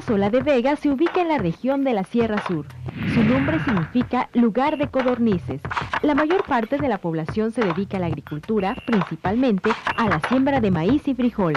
Sola de Vega se ubica en la región de la Sierra Sur. Su nombre significa lugar de codornices. La mayor parte de la población se dedica a la agricultura, principalmente a la siembra de maíz y frijol.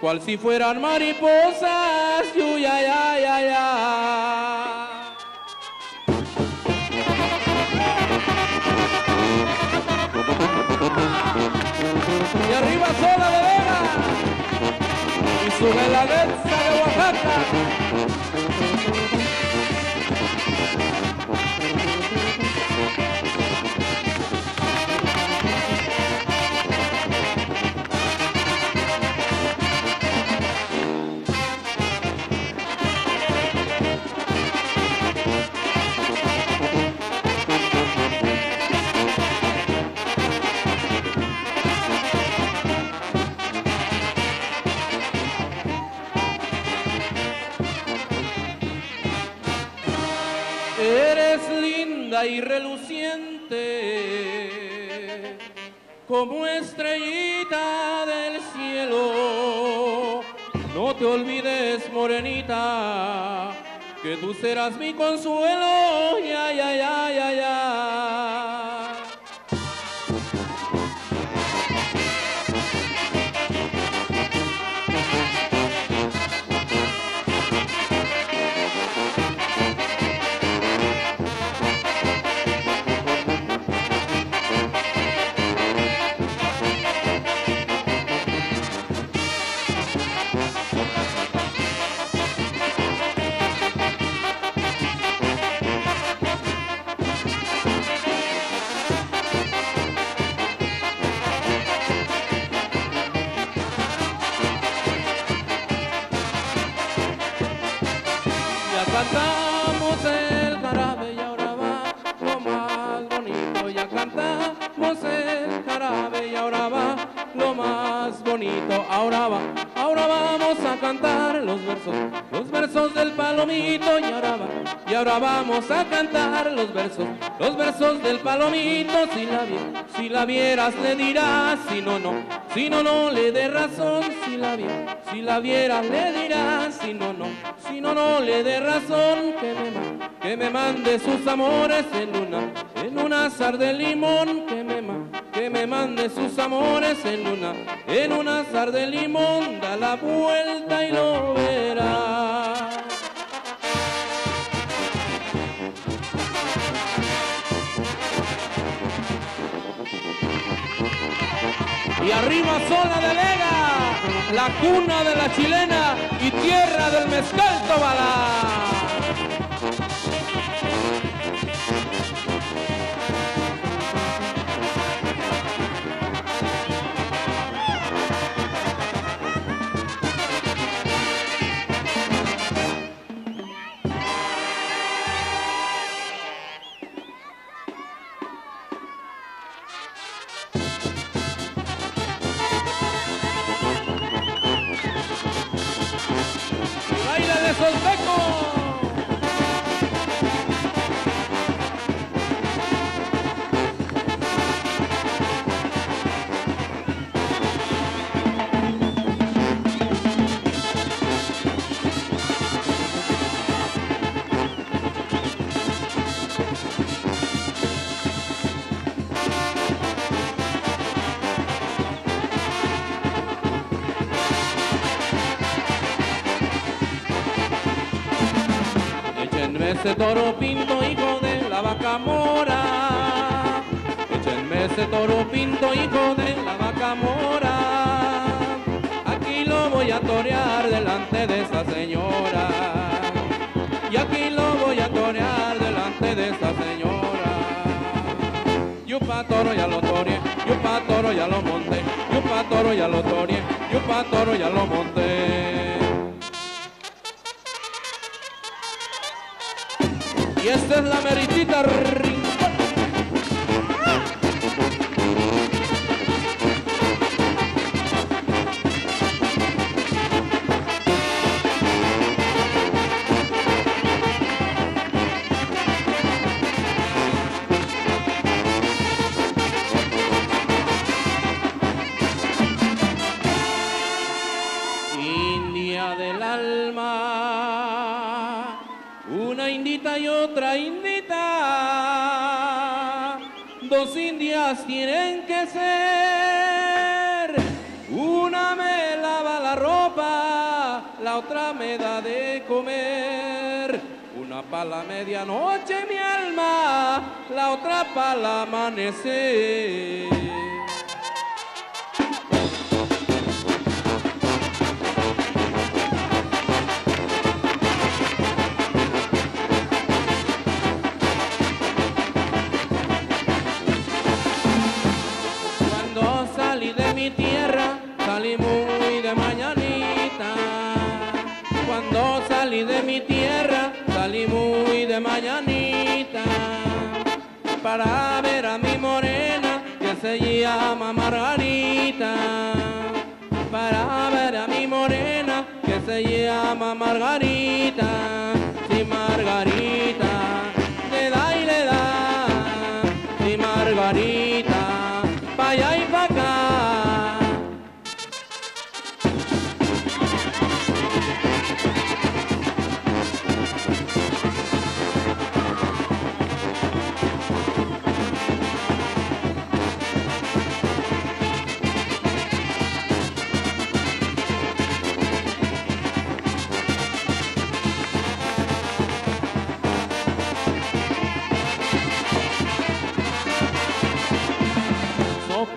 Cual si fueran mariposas, ya, ya, ya, ya. Y arriba sola de Vega, y sube la densa de Oaxaca. Y reluciente como estrellita del cielo. No te olvides, morenita, que tú serás mi consuelo. Ya, ya, ya, ya, ya. Vamos a cantar los versos, los versos del palomito, si la, si la vieras le dirás, si no, no, si no, no le dé razón, si la vieras, si la vieras le dirás, si no, no, si no, no le dé razón, que me, que me mande sus amores en una, en un azar de limón, que me que me mande sus amores en una, en un azar de limón, da la vuelta y lo verá. Y arriba sola de Vega, la cuna de la chilena y tierra del mezcal Tobalá. Baila de solteco. Ese toro pinto, hijo de la vaca mora. Échenme ese toro pinto, hijo de la vaca mora. Aquí lo voy a torear delante de esa señora. Y aquí lo voy a torear delante de esa señora. Yupa toro ya lo toreé, yupa toro ya lo monté, yupa toro ya lo toreé, yupa toro ya lo monté. Y esta es la meritita otra indita, dos indias tienen que ser, una me lava la ropa, la otra me da de comer, una para la medianoche mi alma, la otra para la amanecer. Para ver a mi morena, que se llama Margarita. Sí, Margarita,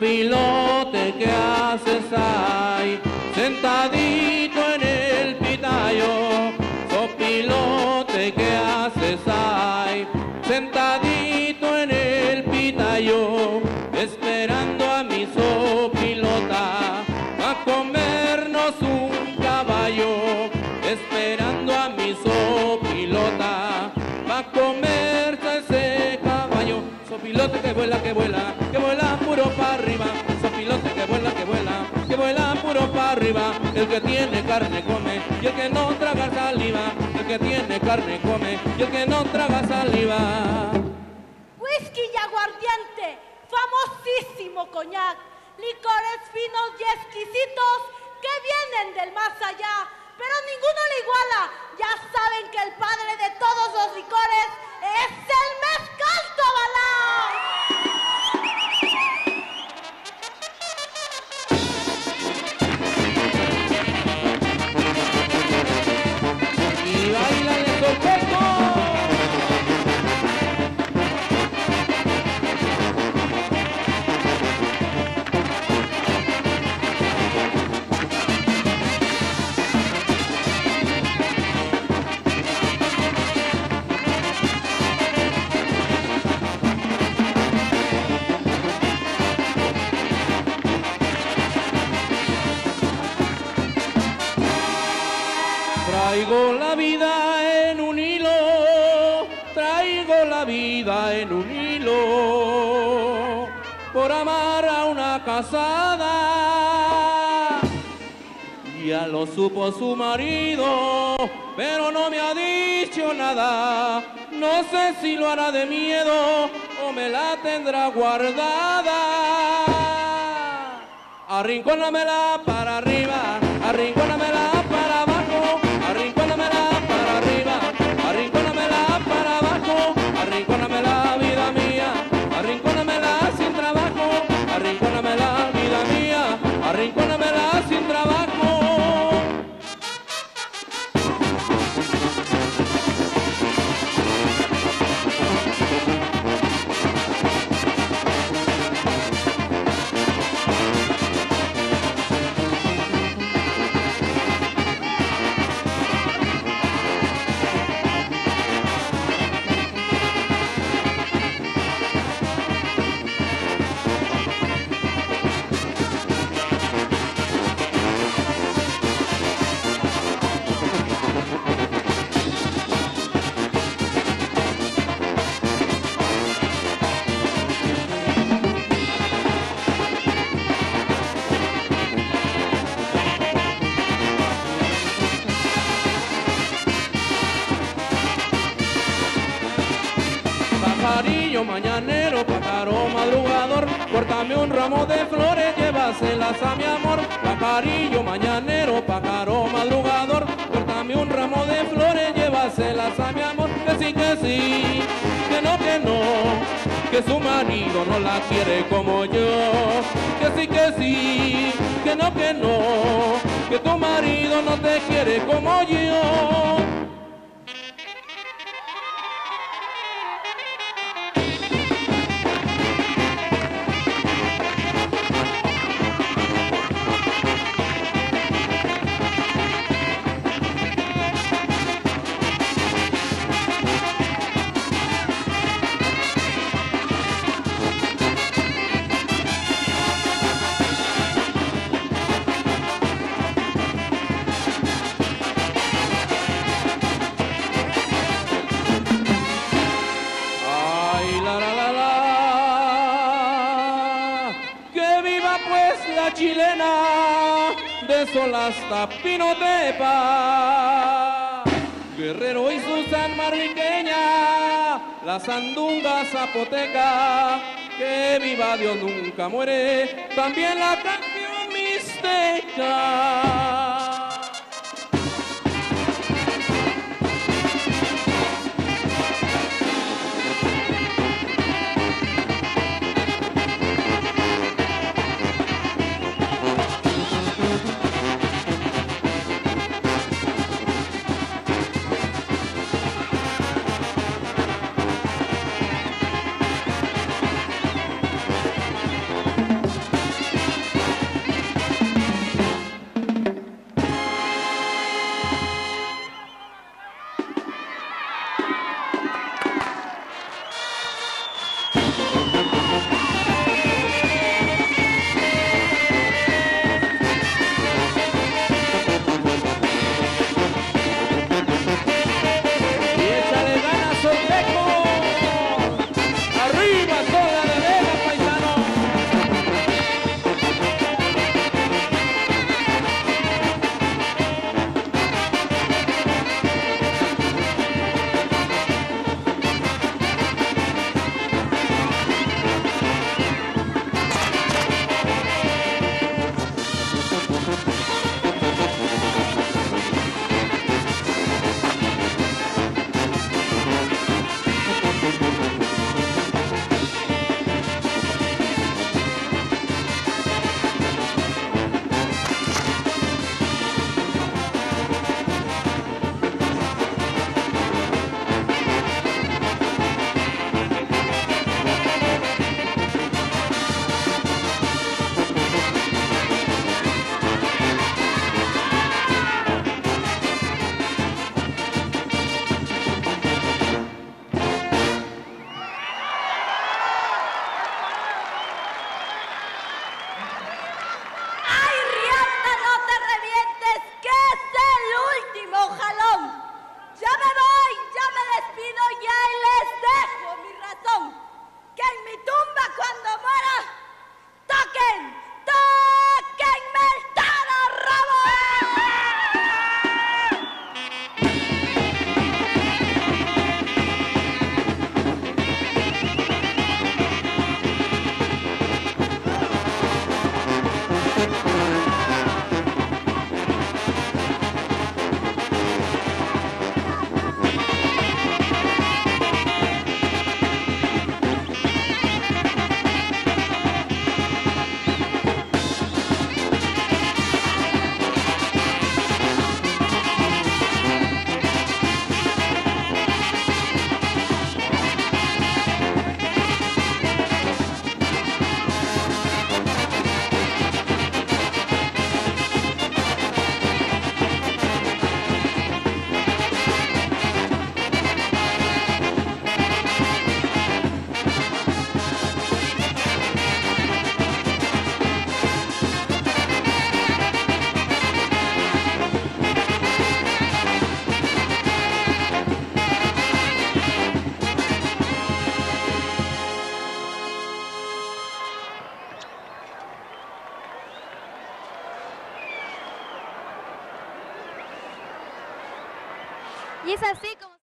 Sopilote, ¿qué haces ahí? Sentadito en el pitayo. Sopilote, ¿qué haces ahí? Sentadito en el pitayo. Esperando a mi sopilota. A comernos un caballo. Esperando El que tiene carne come y el que no traga saliva. El que tiene carne come y el que no traga saliva. Whisky y aguardiente, famosísimo coñac, licores finos y exquisitos que vienen del más allá, pero ninguno le iguala. Ya lo supo su marido, pero no me ha dicho nada. No sé si lo hará de miedo o me la tendrá guardada. Arrincónamela para arriba, arrincónamela córtame un ramo de flores, llévaselas a mi amor. Pajarillo mañanero, pájaro madrugador, córtame un ramo de flores, llévaselas a mi amor. Que sí, que sí, que no, que no, que su marido no la quiere como yo. Que sí, que sí, que no, que no, que tu marido no te quiere como yo. De sol hasta Pinotepa. Guerrero y su San Marriqueña, la sandunga zapoteca. Que viva Dios nunca muere, también la canción mixteca.